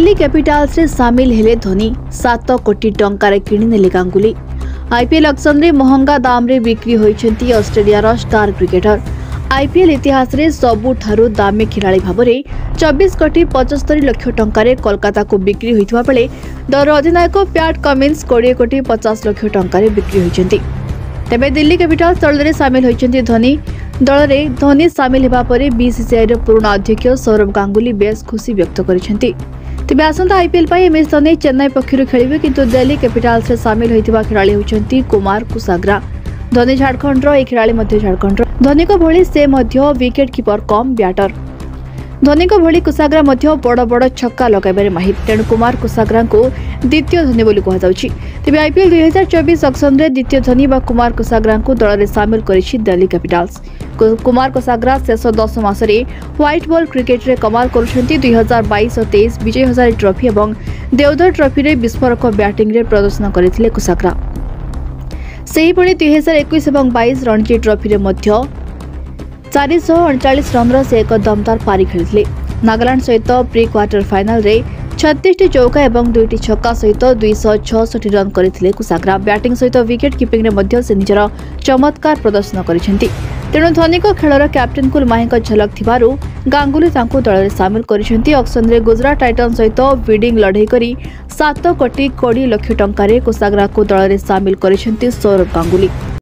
ଦିଲ୍ଲୀ କ୍ୟାପିଟାଲ୍ସରେ ସାମିଲ ହେଲେ ଧୋନି ସାତ କୋଟି ଟଙ୍କାରେ କିଣିନେଲେ ଗାଙ୍ଗୁଲି ଆଇପିଏଲ୍ ଅକ୍ସନରେ ମହଙ୍ଗା ଦାମରେ ବିକ୍ରି ହୋଇଛନ୍ତି ଅଷ୍ଟ୍ରେଲିଆର ଷ୍ଟାର କ୍ରିକେଟର ଆଇପିଏଲ୍ ଇତିହାସରେ ସବୁଠାରୁ ଦାମୀ ଖେଳାଳି ଭାବରେ ଚବିଶ କୋଟି ପଞ୍ଚସ୍ତରୀ ଲକ୍ଷ ଟଙ୍କାରେ କୋଲକାତାକୁ ବିକ୍ରି ହୋଇଥିବା ବେଳେ ଦଳର ଅଧିନାୟକ ପ୍ୟାଟ୍ କମିନ୍ସ କୋଡ଼ିଏ କୋଟି ପଚାଶ ଲକ୍ଷ ଟଙ୍କାରେ ବିକ୍ରି ହୋଇଛନ୍ତି ତେବେ ଦିଲ୍ଲୀ କ୍ୟାପିଟାଲ୍ସ ଦଳରେ ସାମିଲ ହୋଇଛନ୍ତି ଧୋନି ଦଳରେ ଧୋନି ସାମିଲ ହେବା ପରେ ବିସିସିଆଇର ପୁରୁଣା ଅଧ୍ୟକ୍ଷ ସୌରଭ ଗାଙ୍ଗୁଲି ବେଶ୍ ଖୁସି ବ୍ୟକ୍ତ କରିଛନ୍ତି ତେବେ ଆସନ୍ତା ଆଇପିଏଲ୍ ପାଇଁ ଏ ମ୍ୟାଚ୍ ନେଇ ଚେନ୍ନାଇ ପକ୍ଷରୁ ଖେଳିବେ କିନ୍ତୁ ଦିଲ୍ଲୀ କ୍ୟାପିଟାଲ୍ସରେ ସାମିଲ ହୋଇଥିବା ଖେଳାଳି ହେଉଛନ୍ତି କୁମାର କୁସାଗ୍ରା ଧୋନି ଝାଡ଼ଖଣ୍ଡର ଏହି ଖେଳାଳି ମଧ୍ୟ ଝାଡ଼ଖଣ୍ଡର ଧୋନିଙ୍କ ଭଳି ସେ ମଧ୍ୟ ୱିକେଟ୍ କିପର କମ୍ ବ୍ୟାଟର ଧୋନିଙ୍କ ଭଳି କୁସାଗ୍ରା ମଧ୍ୟ ବଡ଼ ବଡ଼ ଛକା ଲଗାଇବାରେ ମାହିର ତେଣୁ କୁମାର କୁସାଗ୍ରାଙ୍କୁ ଦ୍ୱିତୀୟ ଧୋନି ବୋଲି କୁହାଯାଉଛି ତେବେ ଆଇପିଏଲ୍ ଦୁଇ ହଜାର ଚବିଶ ଅକ୍ସନରେ ଦ୍ୱିତୀୟ ଧୋନି ବା କୁମାର କୁସାଗ୍ରାଙ୍କୁ ଦଳରେ ସାମିଲ କରିଛି ଦିଲ୍ଲୀ କ୍ୟାପିଟାଲ୍ସ କୁମାର କୁସାଗ୍ରା ଶେଷ ଦଶ ମାସରେ ହ୍ୱାଇଟ୍ ବଲ୍ କ୍ରିକେଟ୍ରେ କମାଲ କରୁଛନ୍ତି ଦୁଇ ହଜାର ବାଇଶ ଓ ତେଇଶ ବିଜୟ ହଜାରେ ଟ୍ରଫି ଏବଂ ଦେଓଧର ଟ୍ରଫିରେ ବିସ୍ଫୋରକ ବ୍ୟାଟିଂରେ ପ୍ରଦର୍ଶନ କରିଥିଲେ କୁସାଗ୍ରା ସେହିଭଳି ଦୁଇ ହଜାର ଏକୋଇଶ ଏବଂ ବାଇଶ ରଣଜୀ ଟ୍ରଫିରେ ମଧ୍ୟ चारिश अडचास दमदार पारि खेले नागालैंड सहित प्रिक्वाटर फाइनाल छ चौका छक्का सहित दुईश छि रन गरिसग्रा बैटिंग सहित विकेट किपिङले निजर चमत्कार प्रदर्शन गरिन खेला क्याप्टेन कुलमाही झलक थिक्सनले गुजरात टाइटन सहित विडिङ लडै गरी सत को दल लक्ष टोसग्राको दलले सौरभ गांगुली